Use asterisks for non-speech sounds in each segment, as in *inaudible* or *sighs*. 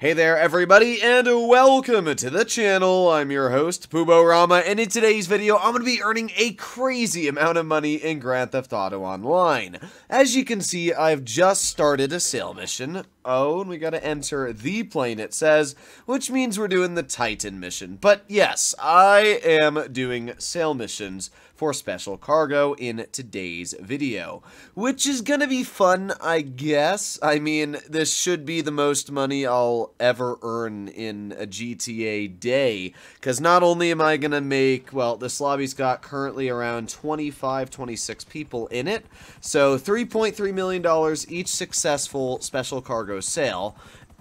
Hey there everybody and welcome to the channel. I'm your host Pooborama and in today's video I'm going to be earning a crazy amount of money in Grand Theft Auto Online. As you can see I've just started a sale mission. Oh, and we got to enter the plane it says, which means we're doing the Titan mission. But yes, I am doing sale missions for special cargo in today's video, which is to be fun, I guess. I mean, this should be the most money I'll ever earn in a GTA day, because not only am I to make, well, this lobby's got currently around 25, 26 people in it, so $3.3 million each successful special cargo sale.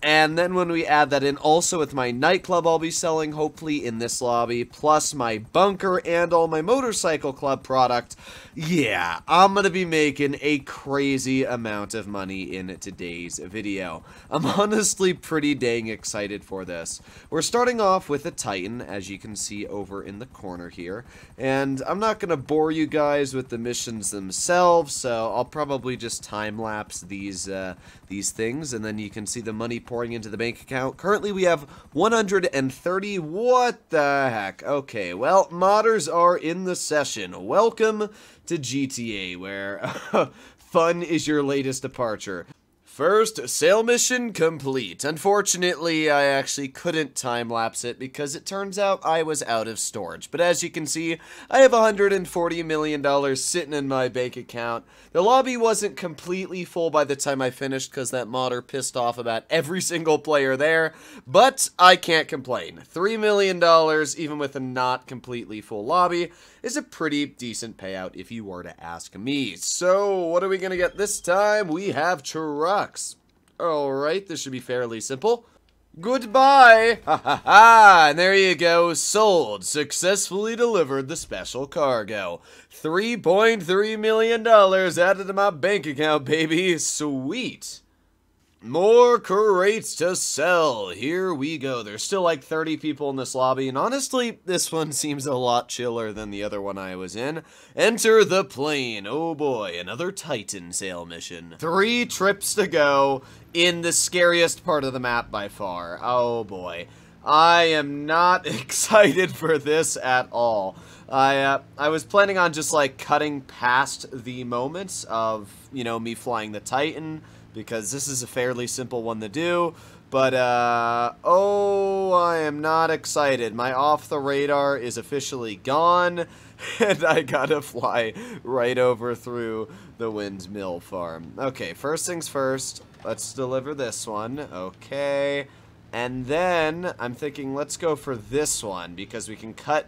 And then when we add that in also with my nightclub I'll be selling hopefully in this lobby, plus my bunker and all my motorcycle club product, yeah, I'm gonna be making a crazy amount of money in today's video. I'm *laughs* honestly pretty dang excited for this. We're starting off with a Titan, as you can see over in the corner here, and I'm not gonna bore you guys with the missions themselves, so I'll probably just time-lapse these, uh, these things, and then you can see the money pouring into the bank account. Currently, we have 130. What the heck? Okay, well, modders are in the session. Welcome to GTA, where *laughs* fun is your latest departure. First, sale mission complete. Unfortunately, I actually couldn't time-lapse it because it turns out I was out of storage. But as you can see, I have $140 million sitting in my bank account. The lobby wasn't completely full by the time I finished because that modder pissed off about every single player there, but I can't complain. $3 million, even with a not completely full lobby, is a pretty decent payout if you were to ask me. So, what are we going to get this time? We have truck. Alright, this should be fairly simple. Goodbye! *laughs* Ha ha ha! And there you go, sold. Successfully delivered the special cargo. $3.3 million added to my bank account, baby. Sweet. More crates to sell. Here we go. There's still like 30 people in this lobby, and honestly, this one *laughs* seems a lot chiller than the other one I was in. Enter the plane. Oh boy, another Titan sale mission. Three trips to go in the scariest part of the map by far. Oh boy. I am not *laughs* excited for this at all. I uh, I was planning on just like cutting past the moments of, you know, me flying the Titan, because this is a fairly simple one to do. But, uh, oh, I am not excited. My off the radar is officially gone, *laughs* and I gotta fly right over through the windmill farm. Okay, first things first, let's deliver this one. Okay, and then I'm thinking let's go for this one, because we can cut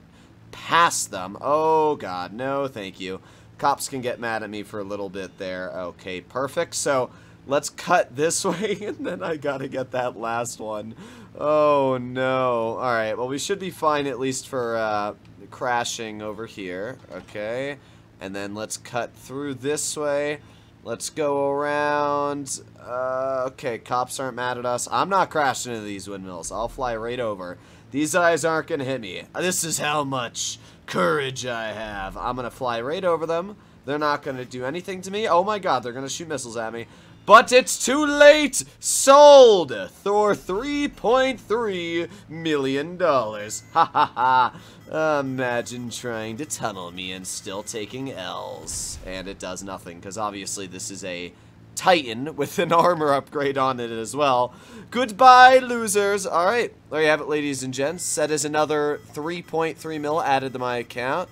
past them. Oh, God, no, thank you. Cops can get mad at me for a little bit there. Okay, perfect. So, Let's cut this *laughs* way, and then I gotta get that last one. Oh, no. Alright, well, we should be fine at least for uh, crashing over here. Okay. And then let's cut through this way. Let's go around. Uh, okay, cops aren't mad at us. I'm not crashing into these windmills. I'll fly right over. These guys aren't going to hit me. This is how much courage I have. I'm going to fly right over them. They're not going to do anything to me. Oh my god, they're going to shoot missiles at me. But it's too late! Sold! For $3.3 million. *laughs* Ha ha ha. Imagine trying to tunnel me and still taking L's. And it does nothing, because obviously this is a Titan with an armor upgrade on it as well. Goodbye, losers. Alright, there you have it, ladies and gents. That is another 3.3 mil added to my account.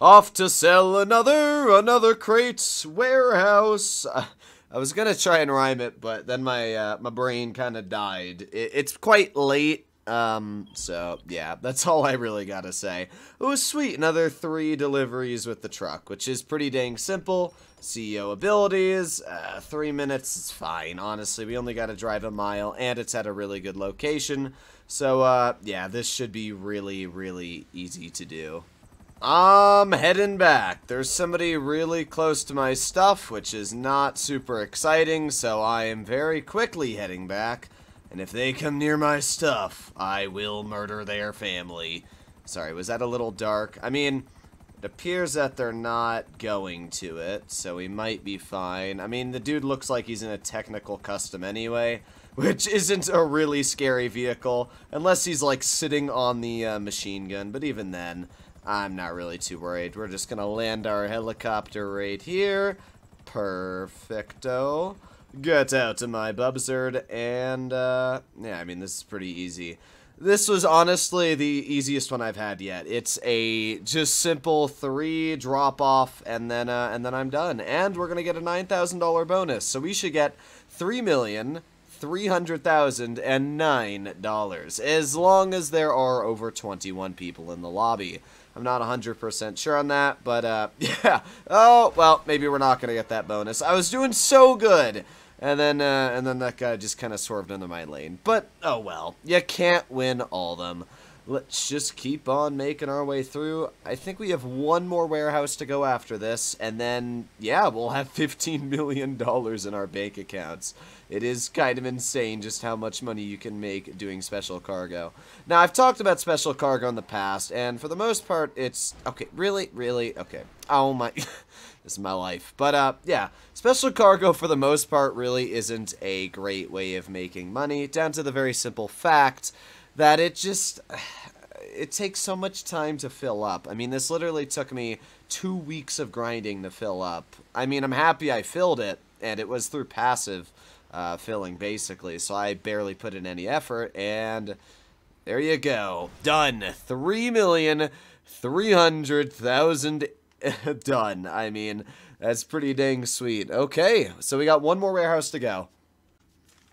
Off to sell another, another crate warehouse. *laughs* I was gonna try and rhyme it, but then my uh, my brain kind of died. It, it's quite late, um, so yeah, that's *laughs* all I really gotta say. It was sweet, another three deliveries with the truck, which is pretty dang simple. CEO abilities, uh, three minutes is fine, honestly. We only gotta drive a mile, and it's at a really good location. So, uh, yeah, this should be really, really easy to do. I'm heading back. There's somebody really close to my stuff, which is not super exciting, so I am very quickly heading back. And if they come near my stuff, I will murder their family. Sorry, was that a little dark? I mean, it appears that they're not going to it, so we might be fine. I mean, the dude looks like he's in a technical custom anyway, *laughs* which isn't a really scary vehicle, unless he's like sitting on the uh, machine gun, but even then, I'm not really too worried. We're just gonna land our helicopter right here. Perfecto. Get out to my buzzard, and, uh, yeah, I mean, this is pretty easy. This was honestly the easiest one I've had yet. It's a just simple three drop off, and then uh, and then I'm done. And we're gonna get a nine thousand dollar bonus, so we should get three million three hundred thousand and nine dollars, as long as there are over twenty one people in the lobby. I'm not 100% sure on that, but uh, *laughs* yeah. Oh, well, maybe we're not going to get that bonus. I was doing so good. And then, uh, and then that guy just kind of swerved into my lane. But, oh well. You can't win all of them. Let's just keep on making our way through. I think we have one more warehouse to go after this, and then, yeah, we'll have *laughs* $15 million in our bank accounts. It is kind of insane just how much money you can make doing special cargo. Now, I've talked about special cargo in the past, and for the most part, it's... Okay, really? Really? Okay. Oh my... *laughs* this is my life. But, uh, yeah, special cargo for the most part really isn't a great way of making money, down to the very simple fact that it just *sighs* it takes so much time to fill up. I mean, this literally took me two weeks of grinding to fill up. I mean, I'm happy I filled it, and it was through passive uh, filling, basically, so I barely put in any effort, and there you go. Done. Three million three hundred thousand *laughs* done. I mean, that's pretty dang sweet. Okay, so we got one more warehouse to go.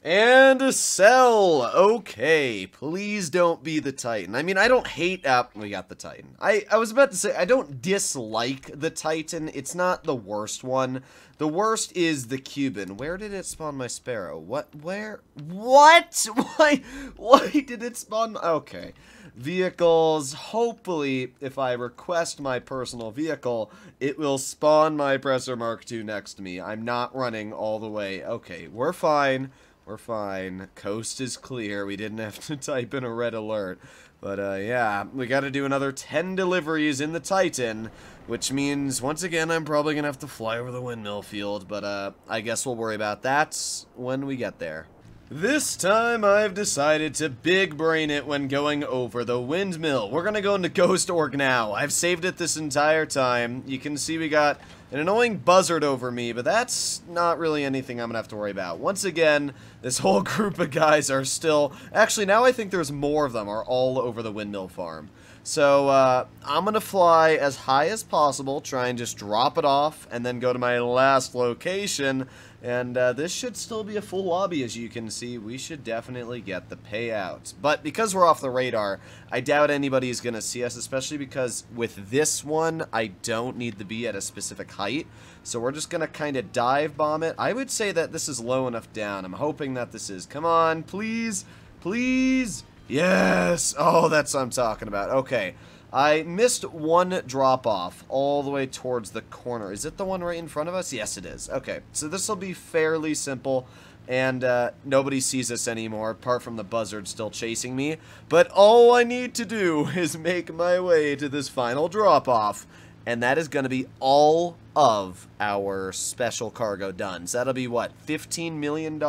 And a sell. Okay, please don't be the Titan. I mean, I don't hate... Uh, we got the Titan. I, I was about to say, I don't dislike the Titan. It's not the worst one. The worst is the Cuban. Where did it spawn my Sparrow? What? Where? What? *laughs* Why? Why did it spawn? Okay. Vehicles. Hopefully, if I request my personal vehicle, it will spawn my Oppressor Mark II next to me. I'm not running all the way. Okay, we're fine. We're fine. Coast is clear. We didn't have to *laughs* type in a red alert. But, uh, yeah, we gotta do another 10 deliveries in the Titan, which means, once again, I'm probably gonna have to fly over the windmill field, but, uh, I guess we'll worry about that when we get there. This time I've decided to big brain it when going over the windmill. We're gonna go into Ghost Org now. I've saved it this entire time. You can see we got an annoying buzzard over me, but that's not really anything I'm gonna have to worry about. Once again, this whole *laughs* group of guys are still... Actually, now I think there's more of them are all over the windmill farm. So, uh, I'm gonna fly as high as possible, try and just drop it off, and then go to my last location, and uh, this should still be a full lobby, as you can see. We should definitely get the payout. But because we're off the radar, I doubt anybody is gonna see us, especially because with this one, I don't need to be at a specific height, so we're just gonna kind of dive bomb it. I would say that this is low enough down. I'm hoping that this is. Come on, please, please... Yes! Oh, that's what I'm talking about. Okay. I missed one drop-off all the way towards the corner. Is it the one right in front of us? Yes, it is. Okay, so this will be fairly simple, and uh, nobody sees us anymore, apart from the buzzard still chasing me. But all I need to do *laughs* is make my way to this final drop-off, and that is going to be all of our special cargo done. So that'll be, what, $15 million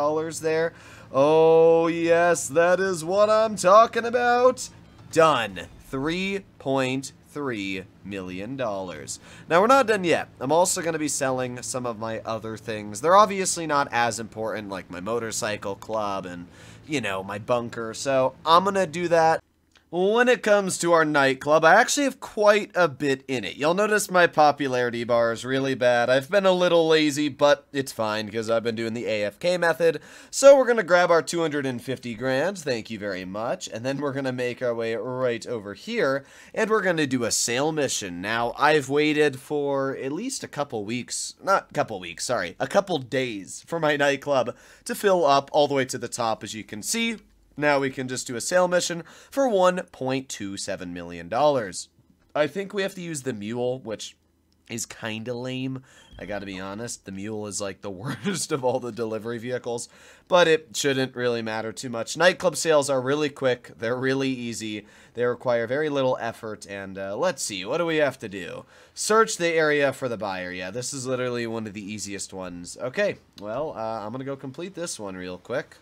there? Oh, yes, that is what I'm talking about. Done. $3.3 million. Now, we're not done yet. I'm also going to be selling some of my other things. They're obviously not as important, like my motorcycle club and, you know, my bunker. So I'm going to do that when it comes to our nightclub, I actually have quite a bit in it. You'll notice my popularity bar is really bad. I've been a little lazy, but it's fine because I've been doing the AFK method. So we're going to grab our 250 grand, thank you very much, and then we're going to make our way right over here, and we're going to do a sale mission. Now, I've waited for at least a couple weeks, not a couple weeks, sorry, a couple days for my nightclub to fill up all the way to the top, as you can see. Now we can just do a sale mission for $1.27 million. I think we have to use the mule, which is kind of lame. I gotta be honest, the mule is like the *laughs* worst of all the delivery vehicles, but it shouldn't really matter too much. Nightclub sales are really quick, they're really easy, they require very little effort, and uh, let's see, what do we have to do? Search the area for the buyer. Yeah, this is literally one of the easiest ones. Okay, well, uh, I'm gonna go complete this one real quick.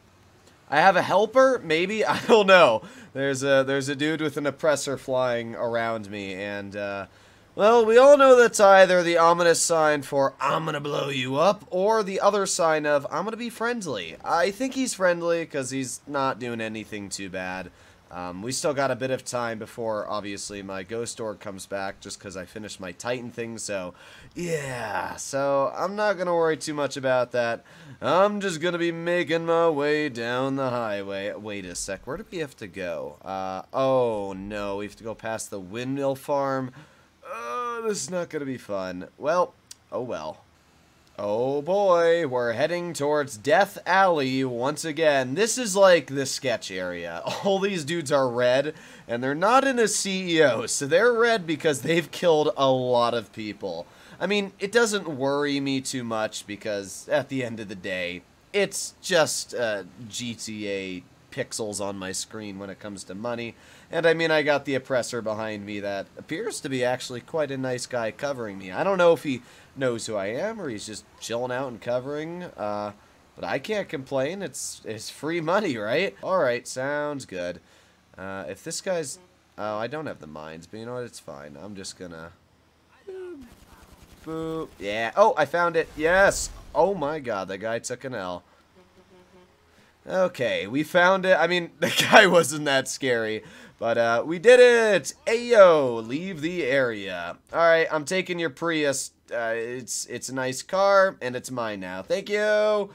I have a helper, maybe? *laughs* I don't know. There's a there's a dude with an oppressor flying around me, and uh, well, we all know that's either the ominous sign for I'm gonna blow you up, or the other sign of I'm gonna be friendly. I think he's friendly because he's not doing anything too bad. Um, we still got a bit of time before, obviously, my Ghost Org comes back, just because I finished my Titan thing, so, yeah, so I'm not going to worry too much about that. I'm just going to be making my way down the highway. Wait a sec, where do we have to go? Uh, oh, no, we have to go past the windmill farm. Oh, this is not going to be fun. Well, oh well. Oh boy, we're heading towards Death Alley once again. This is like the sketch area. *laughs* All these dudes are red, and they're not in a CEO, so they're red because they've killed a lot of people. I mean, it doesn't worry me too much because at the end of the day, it's just uh, GTA pixels on my screen when it comes to money. And I mean, I got the oppressor behind me that appears to be actually quite a nice guy covering me. I don't know if he knows who I am or he's just chilling out and covering. Uh, but I can't complain. It's it's free money, right? All right, sounds good. Uh, if this guy's... Oh, I don't have the mines, but you know what? It's fine. I'm just gonna... Boop. Yeah. Oh, I found it. Yes. Oh my god, that guy took an L. Okay, we found it. I mean, *laughs* the guy wasn't that scary. But uh, we did it! Ayo, leave the area. Alright, I'm taking your Prius. Uh, it's it's a nice car, and it's mine now. Thank you!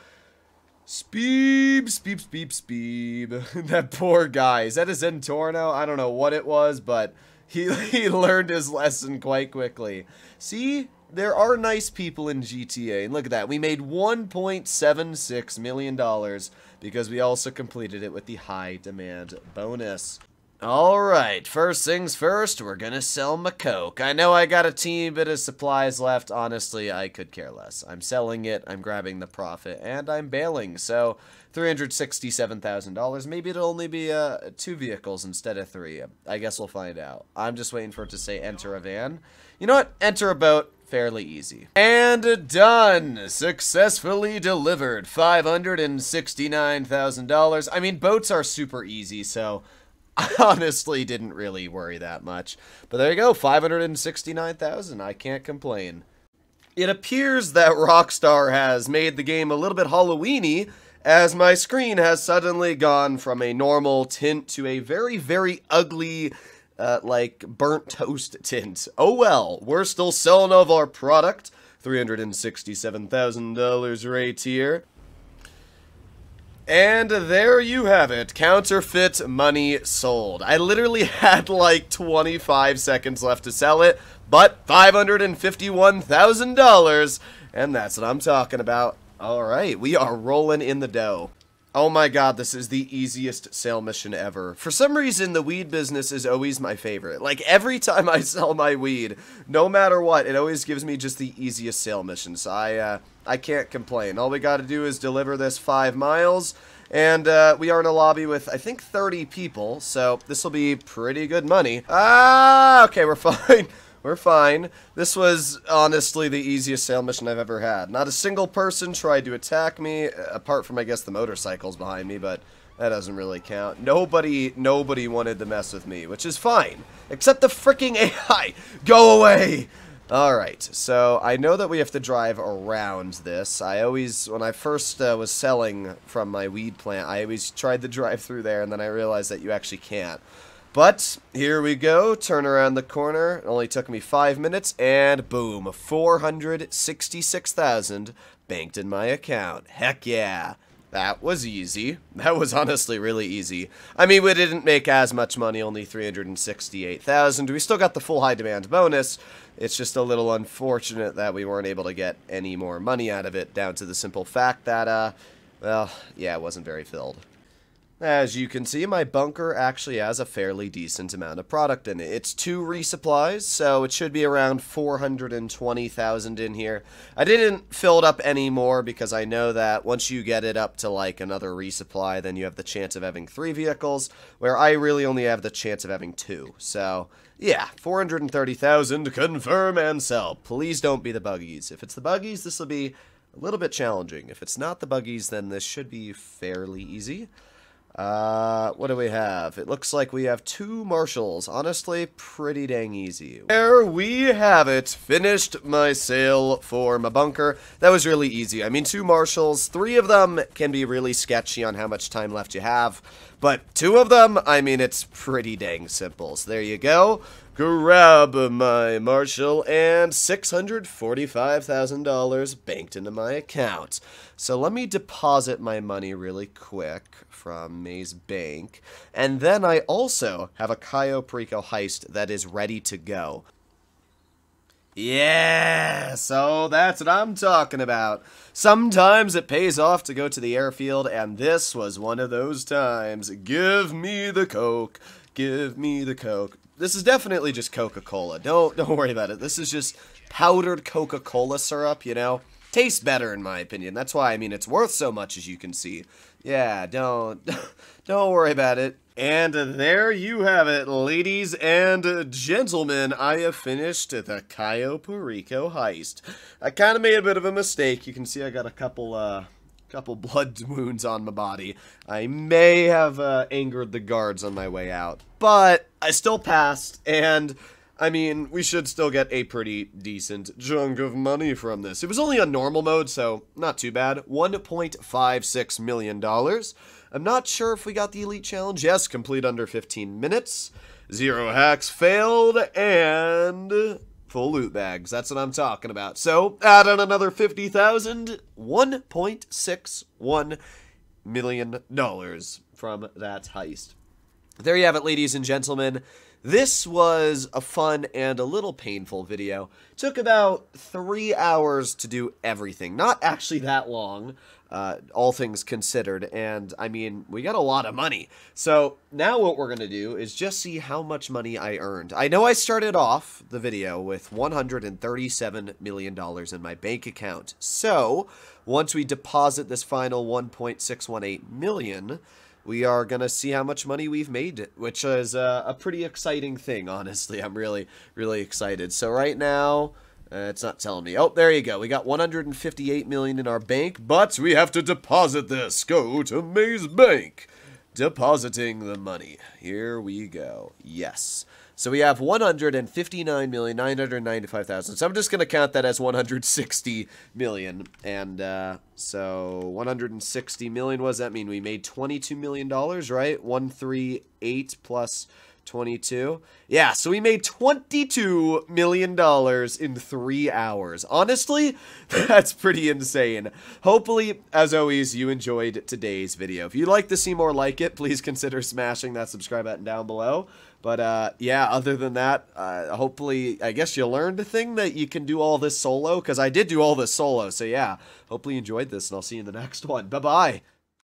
Speeb, speeb, speeb, speeb. *laughs* that poor guy. Is that a Zentorno? I don't know what it was, but he, *laughs* he learned his lesson quite quickly. See? There are nice people in GTA, and look at that. We made $1.76 million because we also completed it with the high demand bonus. Alright, first things first, we're gonna sell my coke. I know I got a teeny bit of supplies left, honestly, I could care less. I'm selling it, I'm grabbing the profit, and I'm bailing, so $367,000. Maybe it'll only be uh, two vehicles instead of three. I guess we'll find out. I'm just waiting for it to say enter a van. You know what? Enter a boat. Fairly easy. And done! Successfully delivered. $569,000. I mean, boats are super easy, so I *laughs* honestly didn't really worry that much. But there you go, 569,000. I can't complain. It appears that Rockstar has made the game a little bit Halloweeny, as my screen has suddenly gone from a normal tint to a very, very ugly, uh, like, burnt toast tint. Oh well, we're still selling of our product. $367,000 right here. And there you have it. Counterfeit money sold. I literally *laughs* had like 25 seconds left to sell it, but $551,000, and that's what I'm talking about. All right, we are rolling in the dough. Oh my god, this is the easiest sale mission ever. For some reason, the weed business is always my favorite. Like, every time I *laughs* sell my weed, no matter what, it always gives me just the easiest sale missions. I, uh, I can't complain. All we gotta do is deliver this five miles, and uh, we are in a lobby with, I think, 30 people, so this will be pretty good money. Ah, okay, we're *laughs* fine. We're fine. This was honestly the easiest sale mission I've ever had. Not a single person tried to attack me, apart from, I guess, the motorcycles behind me, but that doesn't really count. Nobody, nobody wanted to mess with me, which is fine. Except the freaking *laughs* AI! Go away! Alright, so I know that we have to drive around this. I always, when I first uh, was selling from my weed plant, I always tried to drive through there, and then I realized that you actually can't. But here we go, turn around the corner. It only took me five minutes, and boom, 466,000 banked in my account. Heck yeah. That was easy. That was honestly really easy. I mean, we didn't make as much money, only 368,000. We still got the full high demand bonus. It's just a little unfortunate that we weren't able to get any more money out of it, down to the simple fact that, uh, well, yeah, it wasn't very filled. As you can see, my bunker actually has a fairly decent amount of product in it. It's two resupplies, so it should be around 420,000 in here. I didn't fill it up any more because I know that once you get it up to like another resupply, then you have the chance of having three vehicles, where I really only have the chance of having two. So, yeah, 430,000, confirm and sell. Please don't be the buggies. If it's the buggies, this will be a little bit challenging. If it's not the buggies, then this should be fairly easy. Uh, what do we have? It looks like we have two marshals. Honestly, pretty dang easy. There we have it. Finished my sale for my bunker. That was really easy. I mean, two marshals. Three of them can be really sketchy on how much time left you have. But two of them, I mean, it's pretty dang simple. So there you go. Grab my Marshall and $645,000 banked into my account. So let me deposit my money really quick from Maze Bank. And then I also have a Cayo Perico heist that is ready to go. Yeah, so that's what I'm talking about. Sometimes it pays off to go to the airfield, and this was one of those times. Give me the Coke. Give me the Coke. This is definitely just Coca-Cola. Don't don't worry about it. This is just powdered Coca-Cola syrup, you know? Tastes better in my opinion. That's why I mean it's worth so much as you can see. Yeah, don't *laughs* don't worry about it. And there you have it, ladies and gentlemen. I have finished the Cayo Perico heist. I kind of made a bit of a mistake. You can see I got a couple, uh, couple blood *laughs* wounds on my body. I may have uh, angered the guards on my way out, but I still passed, and I mean, we should still get a pretty decent chunk of money from this. It was only on normal mode, so not too bad. $1.56 million. I'm not sure if we got the Elite Challenge. Yes, complete under 15 minutes. Zero hacks failed, and full loot bags. That's what I'm talking about. So, add on another 50,000, $1.61 million from that heist. There you have it, ladies and gentlemen. This was a fun and a little painful video. Took about three hours to do everything. Not actually that long, uh, all things considered. And, I mean, we got a lot of money. So, now what we're going to do is just see how much money I earned. I know I started off the video with $137 million in my bank account. So, once we deposit this final $1.618 million we are going to see how much money we've made, which is a, a, pretty exciting thing, honestly. I'm really, really excited. So right now, uh, it's not telling me. Oh, there you go. We got 158 million in our bank, but we have to deposit this. Go to Maze Bank. Depositing the money. Here we go. Yes. So we have 159,995,000. So I'm just going to count that as 160 million. And uh, so 160 million, what does that mean? We made $22 million, right? 138 plus 22. Yeah, so we made $22 million in three hours. Honestly, *laughs* that's pretty insane. Hopefully, as always, you enjoyed today's video. If you'd like to see more like it, please consider smashing that subscribe button down below. But uh, yeah, other than that, uh, hopefully, I guess you learned a thing that you can do all this solo, because I did do all this solo. So yeah, hopefully you enjoyed this, and I'll see you in the next one. Bye-bye.